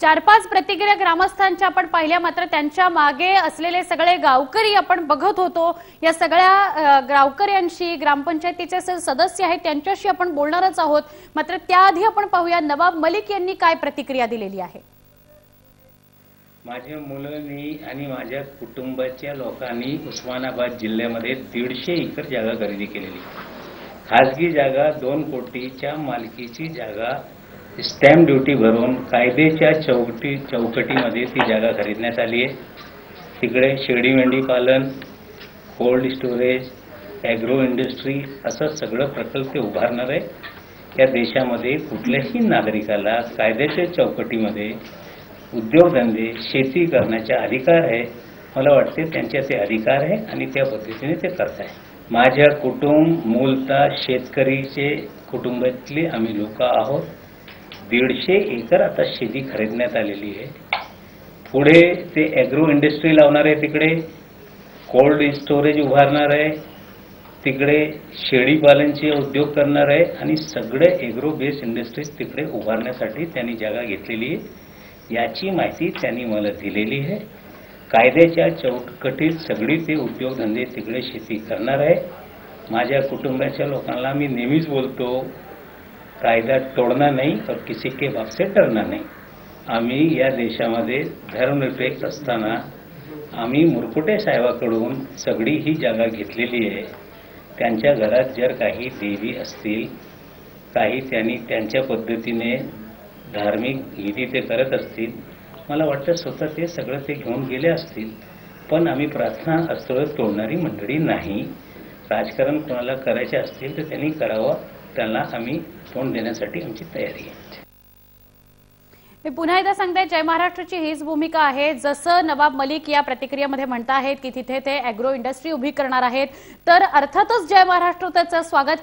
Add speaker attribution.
Speaker 1: चार पाच प्रतिक्रिया ग्रामस्थांच्या आपण पाहिल्या मात्र त्यांच्या मागे असलेले सगळे गावकरी आपण बघत होतो. या सगळ्या गावकऱ्यांशी ग्रामपंचायतीचे सदस्य आहेत त्यांच्याशी आपण बोलणारच आहोत. मात्र त्याआधी आपण पाहूया नवाब मलिक यांनी काय प्रतिक्रिया दिलेली आहे?
Speaker 2: माझ्या मुलांनी आणि माझ्या कुटुंबाच्या लोकांनी उस्मानाबाद जिल्ह्यामध्ये दीडशे एकर जागा खरेदी केलेली. खाजगी जागा दोन कोटीच्या मालकीची जागा स्टॅम्प ड्युटी भरून कायद्याच्या चौकटी चौकटीमध्ये ती जागा खरीदण्यात आली आहे. तिकडे शेळी मेंढी पालन कोल्ड स्टोरेज ॲग्रो इंडस्ट्री असं सगळं प्रकल्प ते उभारणार आहे. या देशामध्ये कुठल्याही नागरिकाला कायद्याच्या चौकटीमध्ये उद्योगधंदे शेती करण्याचा अधिकार आहे. मला वाटते त्यांच्या ते अधिकार आहे आणि त्या पद्धतीने ते करत आहे माझ्या कुटुंब मूलतः शेतकरीचे कुटुंबातले आम्ही लोक आहोत. दीडशे एकर आता शेती खरेदण्यात आलेली आहे. पुढे ते ॲग्रो इंडस्ट्री लावणार आहे तिकडे. कोल्ड स्टोरेज उभारणार आहे. तिकडे शेळीपालनचे उद्योग करणार आहे आणि सगळे एग्रो बेस्ड इंडस्ट्रीज तिकडे उभारण्यासाठी त्यांनी जागा घेतलेली आहे. याची माहिती त्यांनी मला दिलेली आहे. कायद्याच्या चौकटीत सगळी ते उद्योगधंदे तिकडे शेती करणार आहे. माझ्या कुटुंबाच्या लोकांना मी नेहमीच बोलतो कायदा तोडणार नाही और किसी के बाप से नाही. आम्ही या देशामध्ये धर्मनिरपेक्ष असताना आम्ही मुरकुटे साहेबाकडून सगळी ही जागा घेतलेली आहे. त्यांच्या घरात जर काही देवी असतील काही त्यांनी त्यांच्या पद्धतीने धार्मिक विधी ते करत असतील मला वाटतं स्वतः ते सगळं ते घेऊन गेले असतील. पण आम्ही प्रार्थना स्थळं तोडणारी मंडळी नाही. राजकारण कोणाला करायचे असतील तर त्यांनी करावं. त्यांना आम्ही तोंड देण्यासाठी आमची तयारी आहे.
Speaker 1: मी पुन्हा एकदा सांगते जय महाराष्ट्राची हीच भूमिका आहे. जसं नवाब मलिक या प्रतिक्रियेमध्ये म्हणता आहेत की तिथे ते अॅग्रो इंडस्ट्री उभी करणार आहेत. तर अर्थातच जय महाराष्ट्र त्याचं स्वागत